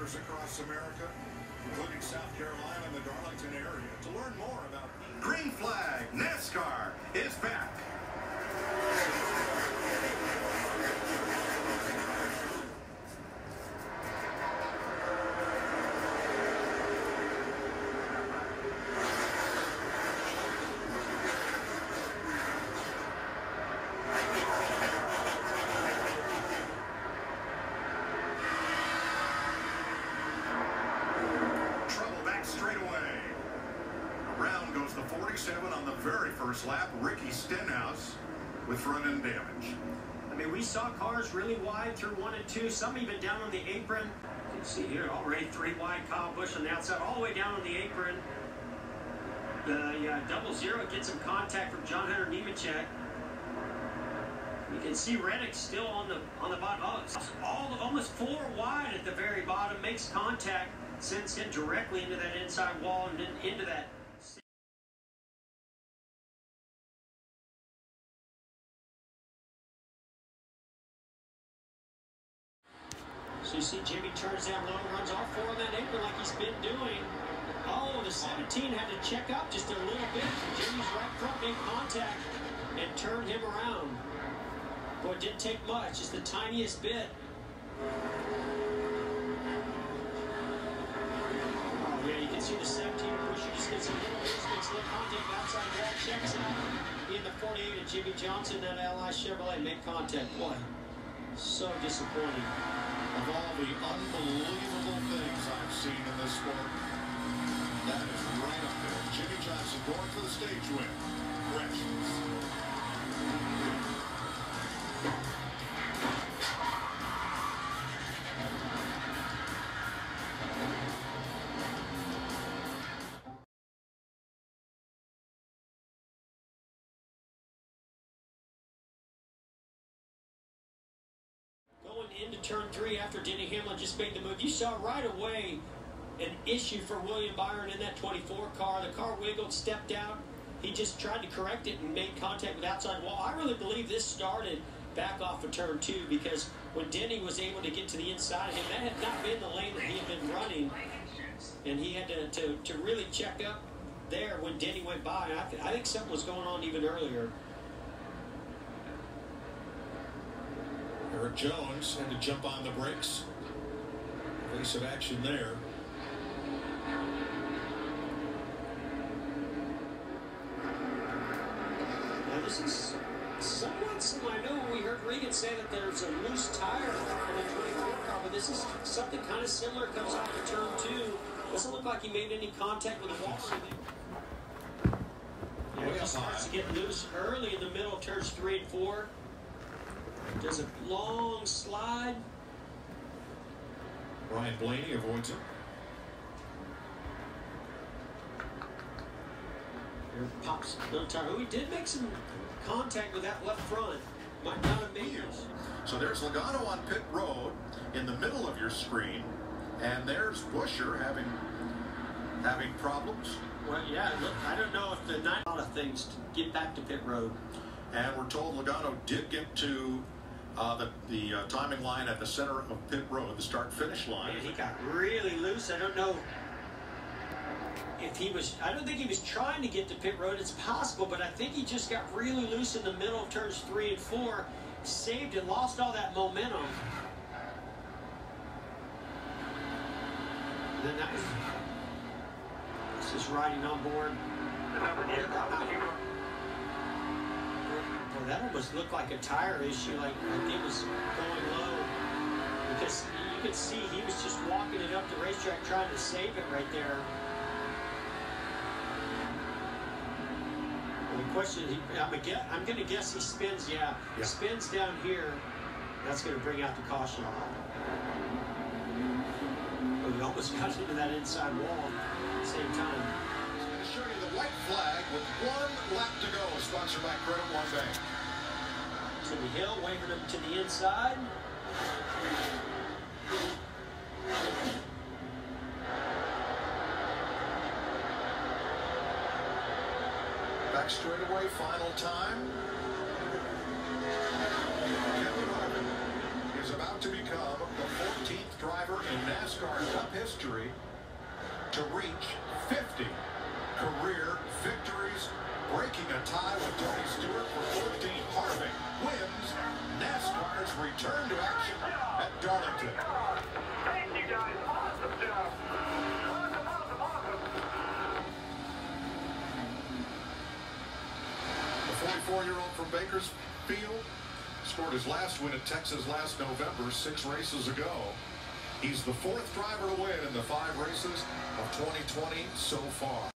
across America, including South Carolina and the Darlington area. To learn more about Green Flag NASCAR is back. Trouble back straight away. Around goes the 47 on the very first lap. Ricky Stenhouse with front end damage. I mean, we saw cars really wide through one and two, some even down on the apron. You can see here already three wide, Kyle Busch on the outside, all the way down on the apron. The uh, double zero gets some contact from John Hunter Nemechek. You can see Reddick still on the on the bottom. Oh, all almost four wide at the very bottom. Makes contact, sends him directly into that inside wall and into that. So you see Jimmie turns down low, runs all four on that apron like he's been doing. Oh, the 17 had to check up just a little bit. Jimmie's right front made contact and turned him around. Boy, it didn't take much, just the tiniest bit. Oh, yeah, you can see the 17 pushing just gets a little a little contact outside wall, checks out. In the 48 of Jimmie Johnson, that Ally Chevrolet made contact. Boy, so disappointing. Of all the unbelievable things I've seen in this sport, that is right up there. Jimmie Johnson going for the stage win. Corrections. Turn three after Denny Hamlin just made the move, you saw right away an issue for William Byron in that 24 car. The car wiggled, stepped out. He just tried to correct it and made contact with outside wall. I really believe this started back off of turn two because when Denny was able to get to the inside of him, that had not been the lane that he had been running. And he had to, to, to really check up there when Denny went by. I, th- I think something was going on even earlier. Jones had to jump on the brakes. Face of action there. Now this is somewhat similar. I know we heard Regan say that there's a loose tire in the 24 car, but this is something kind of similar. Comes off of turn two. Doesn't look like he made any contact with the wall or anything. Yeah, starts to get loose early in the middle of turns three and four. Does a long slide. Ryan Blaney avoids it. Here pops tire. Oh, he did make some contact with that left front. Might not have made it. So there's Logano on pit road in the middle of your screen, and there's Buescher having having problems. Well, yeah, look, I don't know if the nine a lot of things to get back to pit road. And we're told Logano did get to uh, the the uh, timing line at the center of pit road, the start finish line. And he got really loose. I don't know if he was. I don't think he was trying to get to pit road. It's possible, but I think he just got really loose in the middle of turns three and four, saved and lost all that momentum. And then that was. This is riding on board. Well, that almost looked like a tire issue, like, like it was going low. Because you could see he was just walking it up the racetrack trying to save it right there. And the question, he, I'm, guess, I'm going to guess he spins, yeah. Yeah. Spins down here. That's going to bring out the caution. Oh, he almost got into that inside wall at the same time. to show you the white flag with one lap to go, sponsored by Credit One Bank. Timmy Hill waving him to the inside. Back straight away, final time. Kevin Harvick is about to become the 14th driver in NASCAR Cup history to reach 50 career victories, breaking a tie with Tony Stewart for 14. Harvick wins NASCAR's return to action at Darlington. Thank you guys. Awesome job. Awesome, awesome, awesome. The 44-year-old from Bakersfield scored his last win at Texas last November, six races ago. He's the fourth driver to win in the five races of 2020 so far.